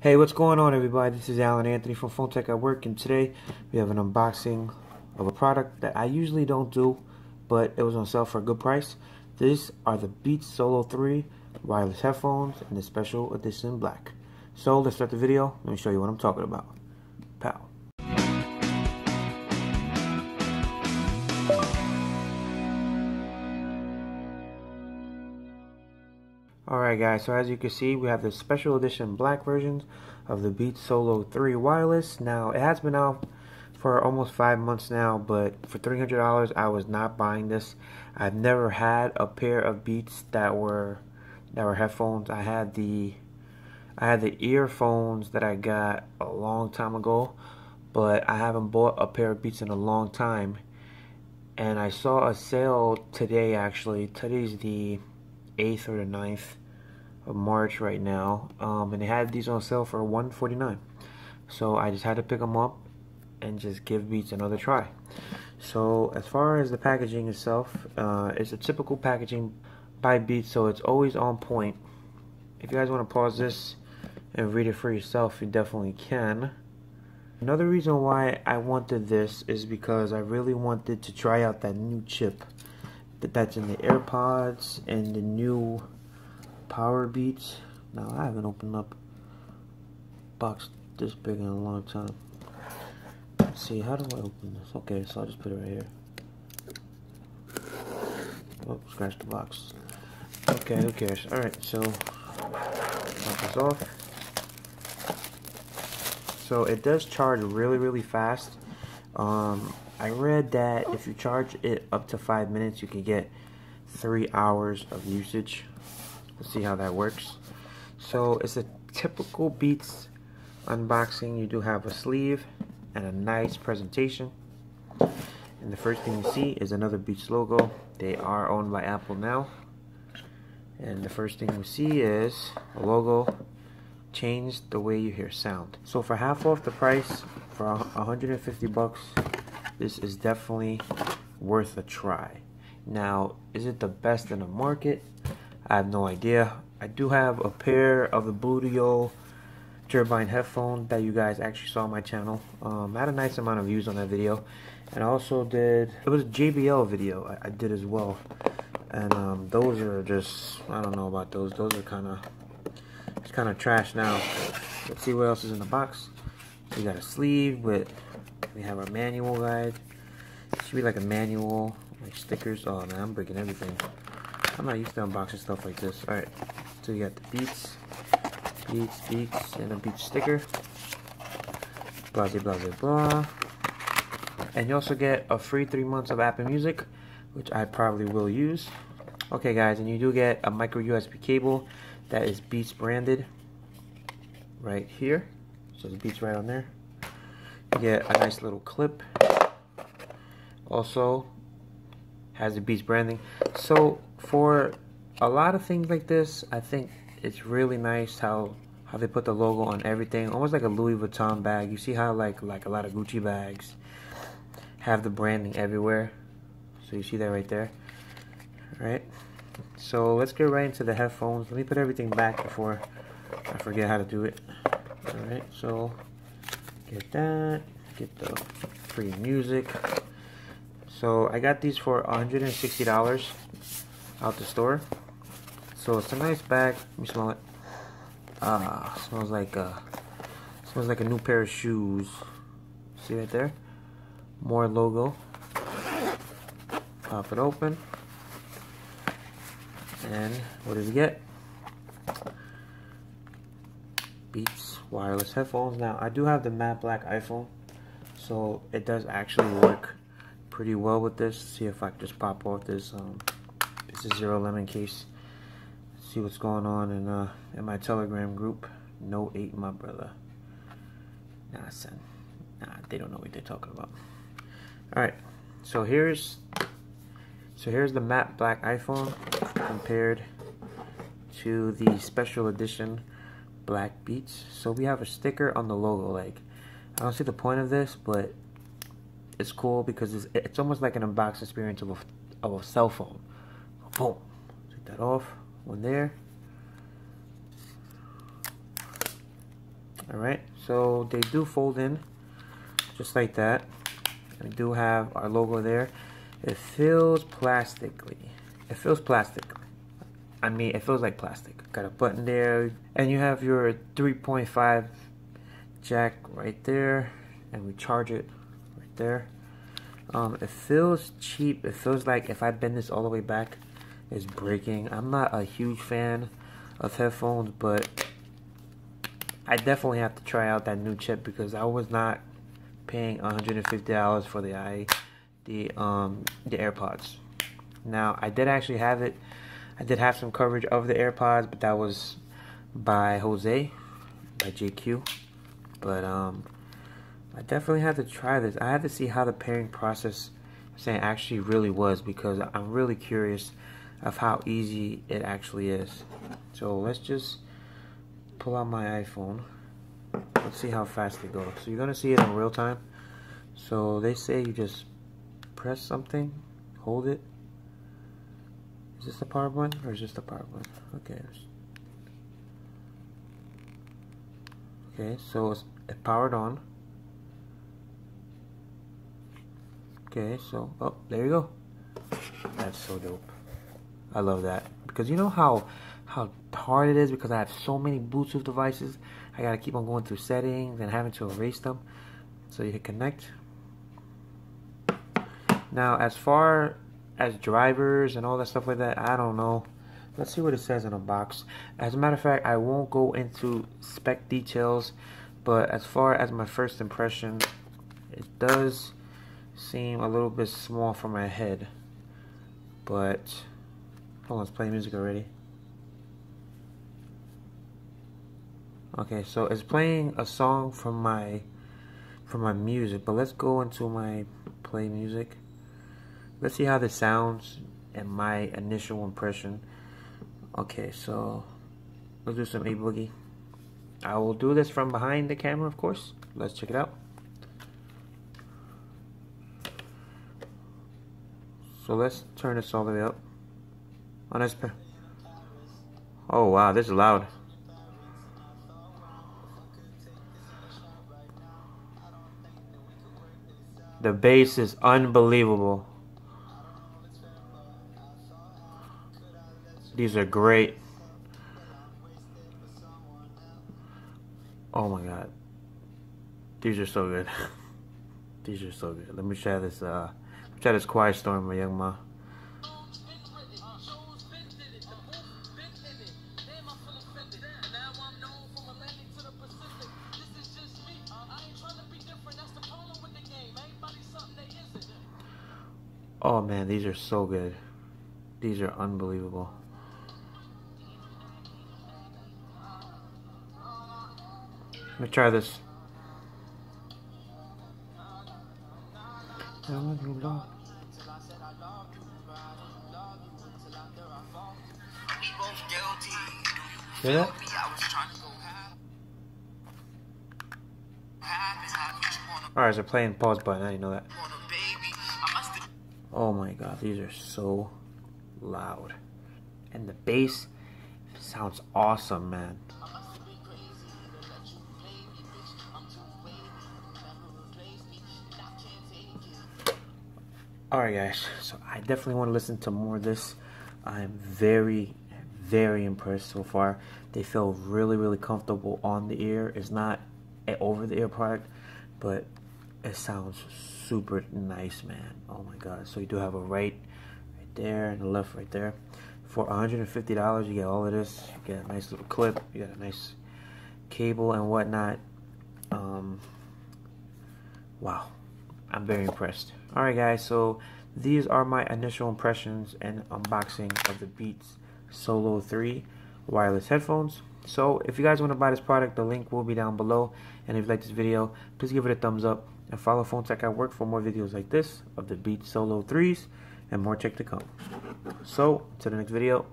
Hey, what's going on everybody? This is Alan Anthony from Phone Tech at Work and today we have an unboxing of a product that I usually don't do but it was on sale for a good price. These are the Beats Solo 3 wireless headphones in the special edition black. So let's start the video. Let me show you what I'm talking about. Alright guys, so as you can see we have the special edition black versions of the Beats Solo 3 wireless. Now it has been out for almost five months now, but for $300 I was not buying this. I've never had a pair of Beats that were that were headphones. I had the I had the earphones that I got a long time ago, but I haven't bought a pair of Beats in a long time. And I saw a sale today actually. Today's the 8th or the 9th of March right now. Um, and they had these on sale for 149 So I just had to pick them up and just give Beats another try. So as far as the packaging itself, uh, it's a typical packaging by Beats, so it's always on point. If you guys want to pause this and read it for yourself, you definitely can. Another reason why I wanted this is because I really wanted to try out that new chip that's in the AirPods and the new Powerbeats. Now I haven't opened up box this big in a long time. Let's see, how do I open this? Okay, so I'll just put it right here. Oh, scratch the box. Okay, who cares? Alright, so pop this off. So it does charge really, really fast. Um, I read that if you charge it up to five minutes, you can get three hours of usage. Let's see how that works. So it's a typical Beats unboxing. You do have a sleeve and a nice presentation. And the first thing you see is another Beats logo. They are owned by Apple now. And the first thing we see is a logo change the way you hear sound. So for half off the price, for 150 bucks, this is definitely worth a try. Now, is it the best in the market? I have no idea. I do have a pair of the Bluetooth turbine headphones that you guys actually saw on my channel. Um, I had a nice amount of views on that video. And I also did, it was a JBL video I, I did as well. And um, those are just, I don't know about those. Those are kind of, it's kind of trash now. Let's see what else is in the box. We got a sleeve with, we have our manual guide. It should be like a manual, like stickers. Oh man, I'm breaking everything. I'm not used to unboxing stuff like this. Alright, so you got the Beats, Beats, Beats, and a Beats sticker. Blah, blah, blah, blah. And you also get a free three months of Apple Music, which I probably will use. Okay, guys, and you do get a micro USB cable that is Beats branded right here. So the Beats right on there. You get a nice little clip. Also, has the Beats branding. So for a lot of things like this, I think it's really nice how how they put the logo on everything, almost like a Louis Vuitton bag. You see how like like a lot of Gucci bags have the branding everywhere. So you see that right there. All right. So let's get right into the headphones. Let me put everything back before I forget how to do it. All right. So get that. Get the free music. So I got these for $160 out the store. So it's a nice bag. Let me smell it. Ah, smells like a smells like a new pair of shoes. See right there? More logo. Pop it open. And what does it get? Beats wireless headphones. Now I do have the matte black iPhone, so it does actually work pretty well with this. See if I can just pop off this um, this is ZeroLemon case. See what's going on in uh in my Telegram group. No eight, my brother. Nah, son. Nah, they don't know what they're talking about. All right, so here's so here's the matte black iPhone compared to the special edition black Beats. So we have a sticker on the logo. Like, I don't see the point of this, but it's cool because it's, it's almost like an unboxing experience of a, of a cell phone. Boom. Take that off. One there. Alright, so they do fold in just like that. We do have our logo there. It feels plastically. It feels plastic. I mean, it feels like plastic. Got a button there, and you have your 3.5 jack right there, and we charge it right there. Um, it feels cheap. It feels like if I bend this all the way back, it's breaking. I'm not a huge fan of headphones, but I definitely have to try out that new chip because I was not paying $150 for the i the um the AirPods. Now I did actually have it. I did have some coverage of the AirPods, but that was by Jose, by JQ. But um, I definitely had to try this. I had to see how the pairing process saying actually really was because I'm really curious of how easy it actually is. So let's just pull out my iPhone. Let's see how fast it goes. So you're gonna see it in real time. So they say you just press something, hold it. Is this the power button or is this the power button? Okay. Okay, so it's powered on. Okay, so, oh, there you go. That's so dope. I love that. Because you know how how hard it is because I have so many Bluetooth devices. I gotta keep on going through settings and having to erase them. So you hit connect. Now, as far as drivers and all that stuff like that, I don't know. Let's see what it says in the box. As a matter of fact, I won't go into spec details, but as far as my first impression, it does seem a little bit small for my head. But, hold on, let's play music already. Okay, so it's playing a song from my from my music, but let's go into my play music. Let's see how this sounds and my initial impression. Okay, so let's do some A Boogie. I will do this from behind the camera, of course. Let's check it out. So let's turn this all the way up. On this. Oh wow, this is loud. The bass is unbelievable. These are great. Oh my god. These are so good. These are so good. Let me try this uh try this quiet storm my Young M.A. Oh man, these are so good. These are unbelievable. Let me try this. Hear that? Alright, so playing pause button, I didn't know that. Oh my god, these are so loud. And the bass sounds awesome, man. Alright guys, so I definitely want to listen to more of this. I'm very, very impressed so far. They feel really, really comfortable on the ear. It's not an over-the-ear product, but it sounds super nice, man. Oh my god. So you do have a right right there and the left right there. For $150, you get all of this. You get a nice little clip. You got a nice cable and whatnot. Um, wow. I'm very impressed. Alright guys, so these are my initial impressions and unboxing of the Beats Solo 3 wireless headphones. So if you guys want to buy this product, the link will be down below. And if you like this video, please give it a thumbs up and follow Phone Tech at Work for more videos like this of the Beats Solo 3s and more check to come. So, to the next video.